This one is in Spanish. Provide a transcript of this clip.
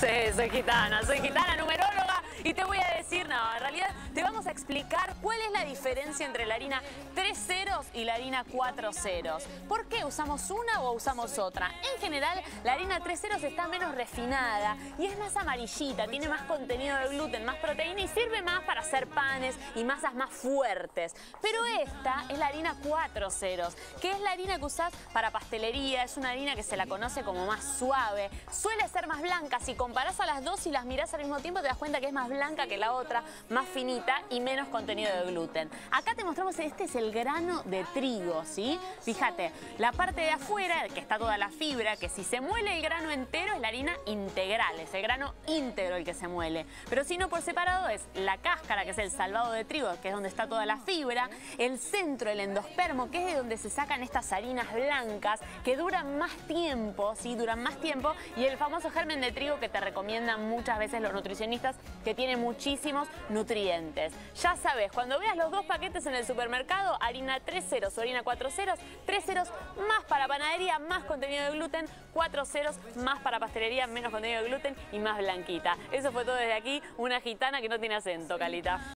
Sí, soy gitana, soy gitana numeróloga y te voy a decir, no, en realidad te vamos a explicar cuál es la diferencia entre la harina 3 ceros y la harina 4 ceros. ¿Por qué usamos una o usamos otra? En general, la harina 3 ceros está menos refinada y es más amarillita, tiene más contenido de gluten, más proteína y sirve más para hacer panes y masas más fuertes. Pero esta es la harina 4 ceros, que es la harina que usás para pastelería, es una harina que se la conoce como más suave, suele ser más blanca, si comparás a las dos y las mirás al mismo tiempo te das cuenta que es más blanca que la otra, más finita y menos contenido de gluten. Acá te mostramos, este es el grano de trigo, ¿sí? Fíjate, la parte de afuera, que está toda la fibra, que si se muele el grano entero es la harina integral, es el grano íntegro el que se muele. Pero si no por separado es la cáscara, que es el salvado de trigo, que es donde está toda la fibra, el centro, el endospermo, que es de donde se sacan estas harinas blancas, que duran más tiempo, ¿sí? Duran más tiempo, y el famoso germen de trigo que te recomiendan muchas veces los nutricionistas, que tiene muchísimos nutrientes. Ya sabes, cuando veas los dos paquetes en el supermercado, harina 3 ceros o harina 4 ceros, 3 ceros más para panadería, más contenido de gluten, 4 ceros más para pastelería, menos contenido de gluten y más blanquita. Eso fue todo desde aquí, una gitana que no tiene acento, Calita.